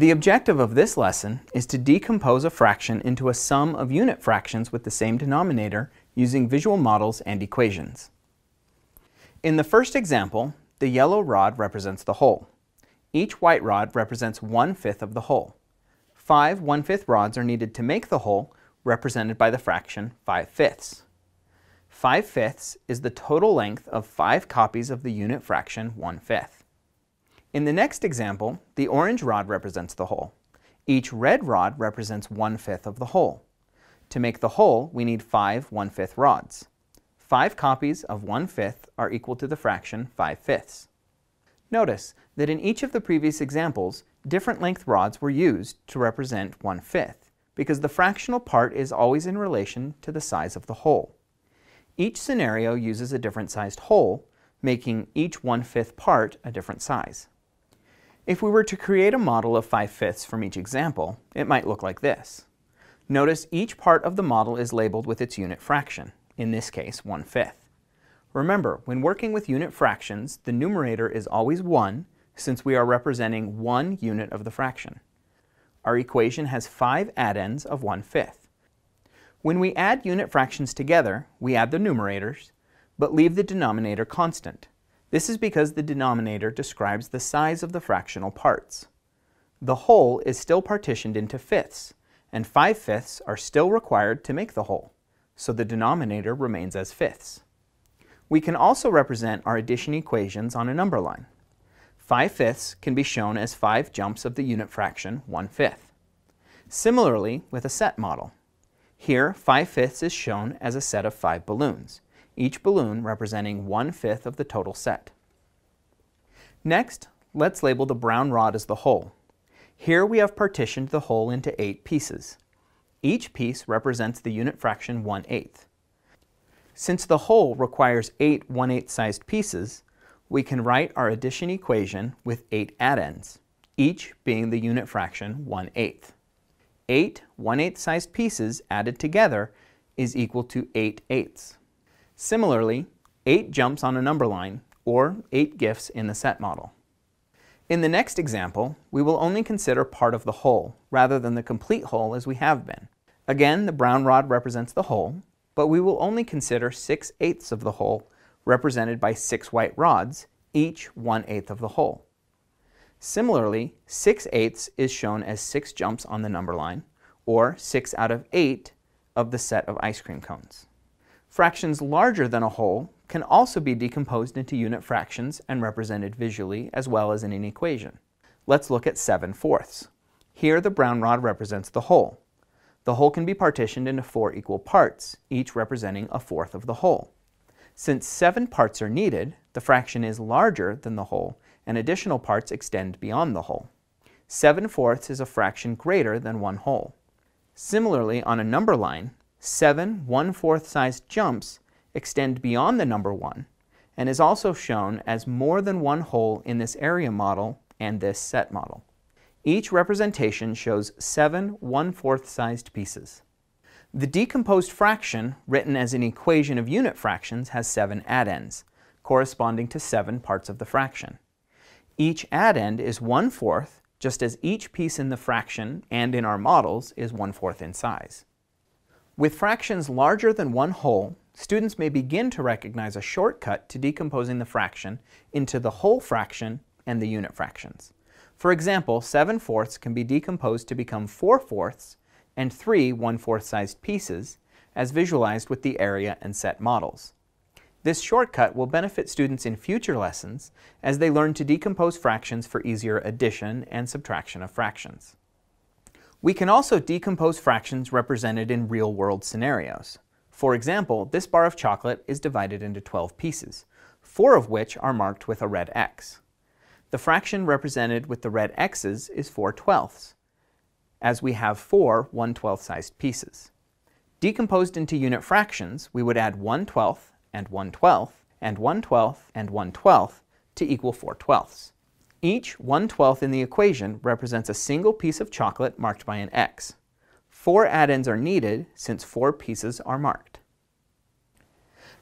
The objective of this lesson is to decompose a fraction into a sum of unit fractions with the same denominator using visual models and equations. In the first example, the yellow rod represents the whole. Each white rod represents one-fifth of the whole. Five one-fifth rods are needed to make the whole, represented by the fraction 5 fifths. 5 fifths is the total length of five copies of the unit fraction 1 fifth. In the next example, the orange rod represents the whole. Each red rod represents one-fifth of the whole. To make the whole, we need five one-fifth rods. Five copies of one-fifth are equal to the fraction 5 fifths. Notice that in each of the previous examples, different length rods were used to represent one-fifth, because the fractional part is always in relation to the size of the whole. Each scenario uses a different sized whole, making each one-fifth part a different size. If we were to create a model of 5 fifths from each example, it might look like this. Notice each part of the model is labeled with its unit fraction, in this case 1 fifth. Remember, when working with unit fractions, the numerator is always 1, since we are representing one unit of the fraction. Our equation has five addends of 1 fifth. When we add unit fractions together, we add the numerators, but leave the denominator constant. This is because the denominator describes the size of the fractional parts. The whole is still partitioned into fifths, and 5 fifths are still required to make the whole, so the denominator remains as fifths. We can also represent our addition equations on a number line. 5 fifths can be shown as 5 jumps of the unit fraction 1 fifth. Similarly with a set model. Here, 5 fifths is shown as a set of 5 balloons, each balloon representing one-fifth of the total set. Next, let's label the brown rod as the whole. Here we have partitioned the whole into 8 pieces. Each piece represents the unit fraction 1 eighth. Since the whole requires 8 1 8 sized pieces, we can write our addition equation with 8 addends, each being the unit fraction 1 8 8 1 8 sized pieces added together is equal to 8 eighths. Similarly, 8 jumps on a number line, or 8 gifts in the set model. In the next example, we will only consider part of the whole, rather than the complete whole as we have been. Again, the brown rod represents the whole, but we will only consider 6 eighths of the whole, represented by 6 white rods, each 1 eighth of the whole. Similarly, 6 eighths is shown as 6 jumps on the number line, or 6 out of 8 of the set of ice cream cones. Fractions larger than a whole can also be decomposed into unit fractions and represented visually as well as in an equation. Let's look at 7 fourths. Here the brown rod represents the whole. The whole can be partitioned into four equal parts, each representing a fourth of the whole. Since seven parts are needed, the fraction is larger than the whole, and additional parts extend beyond the whole. 7 fourths is a fraction greater than one whole. Similarly, on a number line, seven 1 4th sized jumps extend beyond the number 1 and is also shown as more than one whole in this area model and this set model. Each representation shows seven one-fourth sized pieces. The decomposed fraction, written as an equation of unit fractions, has seven addends, corresponding to seven parts of the fraction. Each addend is one-fourth, just as each piece in the fraction and in our models is one-fourth in size. With fractions larger than one whole, students may begin to recognize a shortcut to decomposing the fraction into the whole fraction and the unit fractions. For example, 7 fourths can be decomposed to become 4 fourths and 3 1 4th sized pieces, as visualized with the area and set models. This shortcut will benefit students in future lessons as they learn to decompose fractions for easier addition and subtraction of fractions. We can also decompose fractions represented in real-world scenarios. For example, this bar of chocolate is divided into 12 pieces, four of which are marked with a red X. The fraction represented with the red X's is 4 twelfths, as we have four 1 12th sized pieces. Decomposed into unit fractions, we would add 1 12th and 1 12th and 1 12th and 1 12th to equal 4 twelfths. Each 1 12th in the equation represents a single piece of chocolate marked by an X. Four addends are needed since four pieces are marked.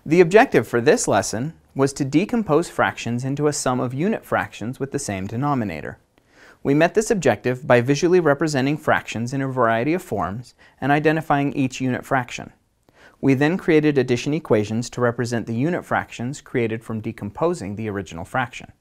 The objective for this lesson was to decompose fractions into a sum of unit fractions with the same denominator. We met this objective by visually representing fractions in a variety of forms and identifying each unit fraction. We then created addition equations to represent the unit fractions created from decomposing the original fraction.